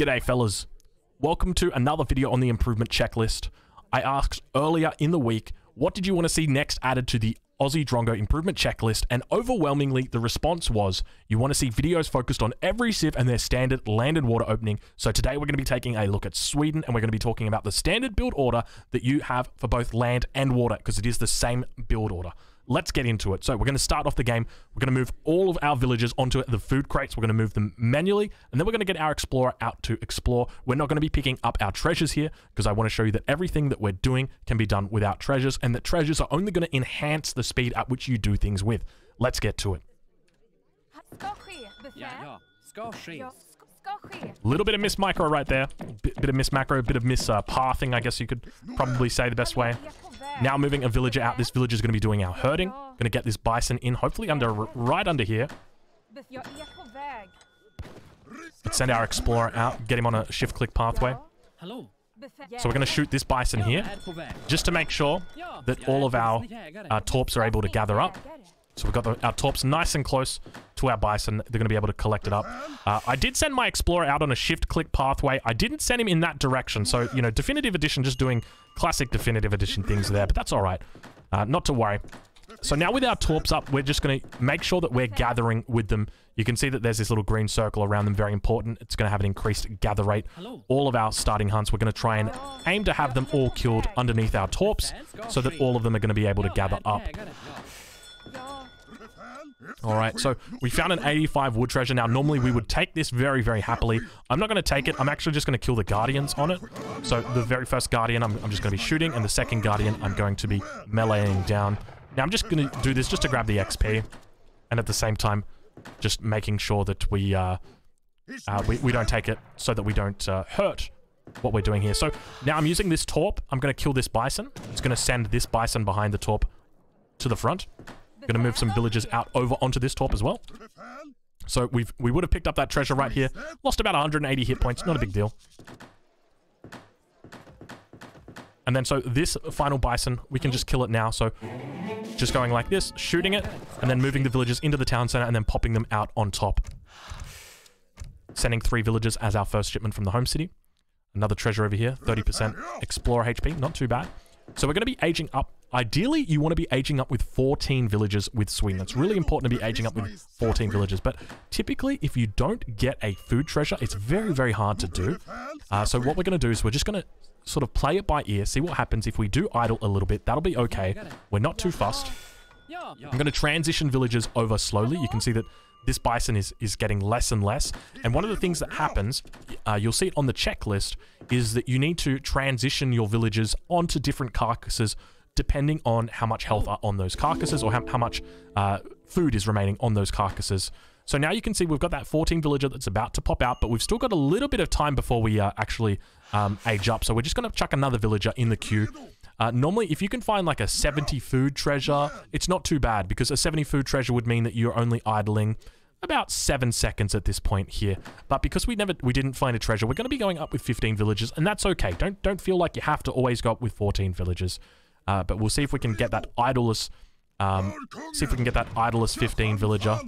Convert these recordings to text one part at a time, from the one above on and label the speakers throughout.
Speaker 1: G'day fellas. Welcome to another video on the improvement checklist. I asked earlier in the week, what did you want to see next added to the Aussie Drongo improvement checklist? And overwhelmingly, the response was, you want to see videos focused on every civ and their standard land and water opening. So today we're going to be taking a look at Sweden and we're going to be talking about the standard build order that you have for both land and water because it is the same build order let's get into it. So we're going to start off the game. We're going to move all of our villagers onto the food crates. We're going to move them manually, and then we're going to get our explorer out to explore. We're not going to be picking up our treasures here because I want to show you that everything that we're doing can be done without treasures, and that treasures are only going to enhance the speed at which you do things with. Let's get to it.
Speaker 2: Ja, ja.
Speaker 1: A little bit of miss micro right there. Bit, bit of miss macro, bit of miss uh, pathing, I guess you could probably say the best way. Now moving a villager out. This villager is going to be doing our herding. Going to get this bison in, hopefully under right under here. Let's send our explorer out, get him on a shift click pathway.
Speaker 2: Hello.
Speaker 1: So we're going to shoot this bison here, just to make sure that all of our uh, torps are able to gather up. So we've got the, our torps nice and close to our bison. They're going to be able to collect it up. Uh, I did send my explorer out on a shift-click pathway. I didn't send him in that direction. So, you know, Definitive Edition just doing classic Definitive Edition things there. But that's all right. Uh, not to worry. So now with our torps up, we're just going to make sure that we're gathering with them. You can see that there's this little green circle around them, very important. It's going to have an increased gather rate. All of our starting hunts, we're going to try and aim to have them all killed underneath our torps so that all of them are going to be able to gather up. All right, so we found an 85 wood treasure. Now, normally we would take this very, very happily. I'm not going to take it. I'm actually just going to kill the guardians on it. So the very first guardian, I'm, I'm just going to be shooting, and the second guardian, I'm going to be meleeing down. Now, I'm just going to do this just to grab the XP, and at the same time, just making sure that we, uh, uh, we, we don't take it so that we don't uh, hurt what we're doing here. So now I'm using this torp. I'm going to kill this bison. It's going to send this bison behind the torp to the front. To move some villagers out over onto this top as well. So we've we would have picked up that treasure right here. Lost about 180 hit points. Not a big deal. And then so this final bison, we can just kill it now. So just going like this, shooting it, and then moving the villagers into the town center and then popping them out on top. Sending three villagers as our first shipment from the home city. Another treasure over here, 30% explorer HP, not too bad. So we're going to be aging up Ideally, you want to be aging up with 14 villagers with Sweden. It's really important to be aging up with 14 villagers. But typically, if you don't get a food treasure, it's very, very hard to do. Uh, so what we're going to do is we're just going to sort of play it by ear, see what happens. If we do idle a little bit, that'll be okay. We're not too fussed. I'm going to transition villagers over slowly. You can see that this bison is, is getting less and less. And one of the things that happens, uh, you'll see it on the checklist, is that you need to transition your villagers onto different carcasses depending on how much health are on those carcasses or how, how much uh, food is remaining on those carcasses. So now you can see we've got that 14 villager that's about to pop out, but we've still got a little bit of time before we uh, actually um, age up. So we're just going to chuck another villager in the queue. Uh, normally, if you can find like a 70 food treasure, it's not too bad because a 70 food treasure would mean that you're only idling about seven seconds at this point here. But because we never we didn't find a treasure, we're going to be going up with 15 villagers, and that's okay. Don't don't feel like you have to always go up with 14 villagers. Uh, but we'll see if we can get that idleless, um, see if we can get that idleless 15 villager.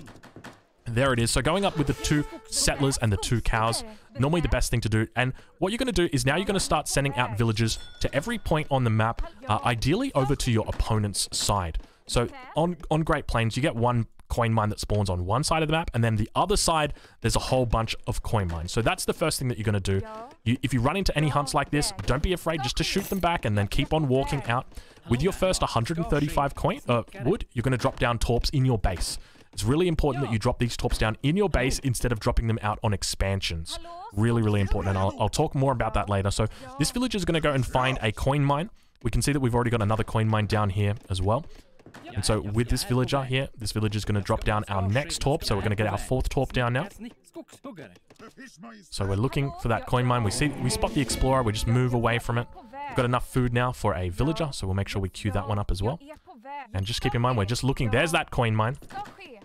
Speaker 1: There it is. So going up with the two settlers and the two cows, normally the best thing to do. And what you're going to do is now you're going to start sending out villagers to every point on the map, uh, ideally over to your opponent's side. So on, on Great Plains, you get one coin mine that spawns on one side of the map, and then the other side, there's a whole bunch of coin mines. So that's the first thing that you're going to do. You, if you run into any hunts like this, don't be afraid just to shoot them back and then keep on walking out. With your first 135 coin uh, wood, you're going to drop down torps in your base. It's really important that you drop these torps down in your base instead of dropping them out on expansions. Really, really important, and I'll, I'll talk more about that later. So this village is going to go and find a coin mine. We can see that we've already got another coin mine down here as well. And so with this villager here, this villager is going to drop down our next torp. So we're going to get our fourth torp down now. So we're looking for that coin mine. We see, we spot the explorer. We just move away from it. We've got enough food now for a villager. So we'll make sure we queue that one up as well. And just keep in mind, we're just looking. There's that coin mine.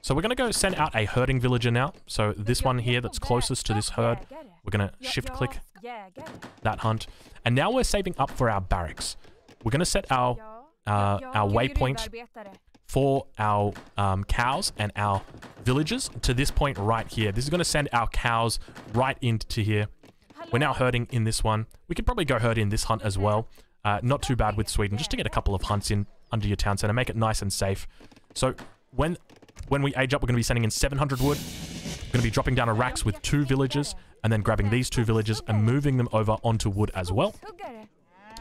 Speaker 1: So we're going to go send out a herding villager now. So this one here that's closest to this herd, we're going to shift click that hunt. And now we're saving up for our barracks. We're going to set our uh, our waypoint for our um, cows and our villagers to this point right here. This is going to send our cows right into here. We're now herding in this one. We could probably go herd in this hunt as well. Uh, not too bad with Sweden, just to get a couple of hunts in under your town center, make it nice and safe. So when when we age up, we're going to be sending in 700 wood. We're going to be dropping down a racks with two villages, and then grabbing these two villages and moving them over onto wood as well.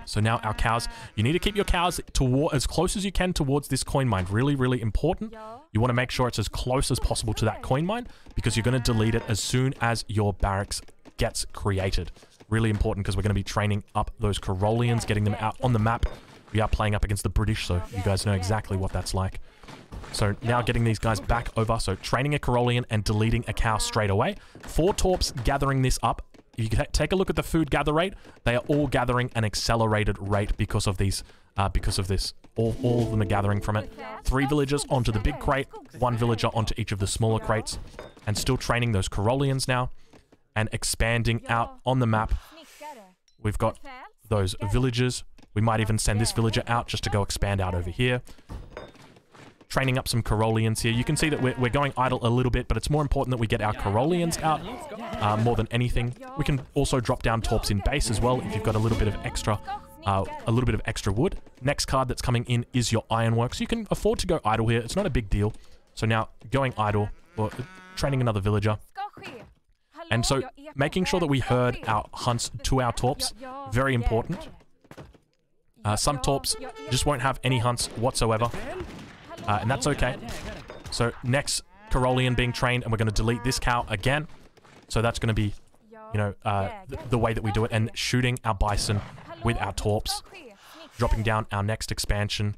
Speaker 1: So now our cows, you need to keep your cows toward as close as you can towards this coin mine. Really, really important. You want to make sure it's as close as possible to that coin mine because you're going to delete it as soon as your barracks gets created. Really important because we're going to be training up those Caroleans, getting them out on the map. We are playing up against the British, so you guys know exactly what that's like. So now getting these guys back over. So training a Carolean and deleting a cow straight away. Four Torps gathering this up. If you take a look at the food gather rate, they are all gathering an accelerated rate because of these, uh, because of this. All, all of them are gathering from it. Three villagers onto the big crate, one villager onto each of the smaller crates, and still training those Caroleans now and expanding out on the map. We've got those villagers. We might even send this villager out just to go expand out over here training up some Caroleans here. You can see that we're, we're going idle a little bit, but it's more important that we get our Caroleans out uh, more than anything. We can also drop down Torps in base as well if you've got a little bit of extra uh, a little bit of extra wood. Next card that's coming in is your Ironworks. You can afford to go idle here. It's not a big deal. So now going idle or training another villager. And so making sure that we herd our hunts to our Torps, very important. Uh, some Torps just won't have any hunts whatsoever. Uh, and that's okay. So next Carolean being trained, and we're going to delete this cow again. So that's going to be, you know, uh, th the way that we do it. And shooting our bison with our torps. Dropping down our next expansion.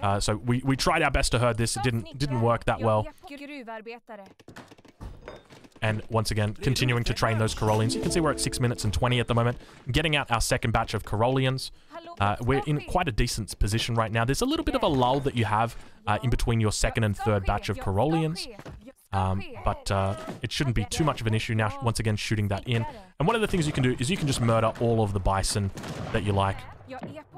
Speaker 1: Uh, so we, we tried our best to herd this. It didn't, didn't work that well. And once again, continuing to train those Caroleans. You can see we're at 6 minutes and 20 at the moment. Getting out our second batch of Caroleans. Uh, we're in quite a decent position right now. There's a little bit of a lull that you have uh, in between your second and third batch of Caroleans. Um, but uh, it shouldn't be too much of an issue now, once again, shooting that in. And one of the things you can do is you can just murder all of the bison that you like.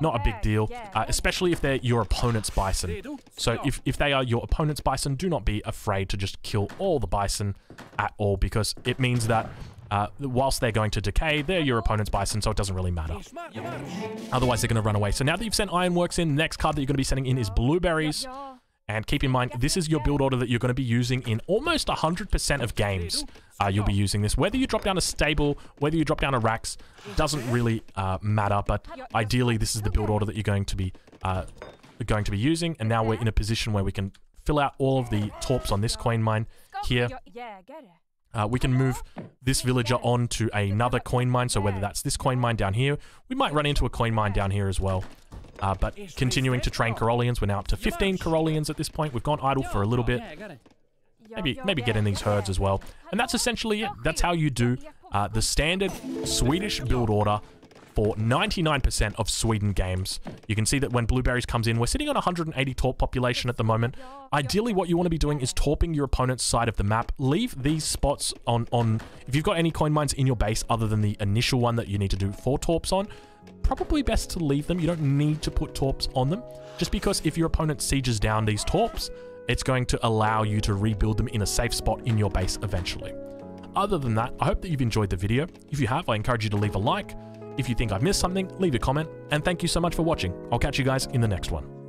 Speaker 1: Not a big deal, uh, especially if they're your opponent's bison. So if, if they are your opponent's bison, do not be afraid to just kill all the bison at all because it means that uh, whilst they're going to decay, they're your opponent's bison, so it doesn't really matter. Otherwise, they're going to run away. So now that you've sent Ironworks in, the next card that you're going to be sending in is Blueberries. And keep in mind, this is your build order that you're going to be using in almost 100% of games. Uh, you'll be using this. Whether you drop down a stable, whether you drop down a racks, doesn't really uh, matter. But ideally, this is the build order that you're going to be uh, going to be using. And now we're in a position where we can fill out all of the torps on this coin mine here. Uh, we can move this villager on to another coin mine. So whether that's this coin mine down here, we might run into a coin mine down here as well. Uh, but continuing to train Caroleans, we're now up to 15 Caroleans at this point. We've gone idle for a little bit. Maybe, maybe get in these herds as well. And that's essentially it. That's how you do uh, the standard Swedish build order for 99% of Sweden games. You can see that when Blueberries comes in, we're sitting on 180 Torp population at the moment. Ideally, what you want to be doing is torping your opponent's side of the map. Leave these spots on, on if you've got any coin mines in your base other than the initial one that you need to do four Torps on, probably best to leave them. You don't need to put Torps on them. Just because if your opponent sieges down these Torps, it's going to allow you to rebuild them in a safe spot in your base eventually. Other than that, I hope that you've enjoyed the video. If you have, I encourage you to leave a like. If you think I've missed something, leave a comment, and thank you so much for watching. I'll catch you guys in the next one.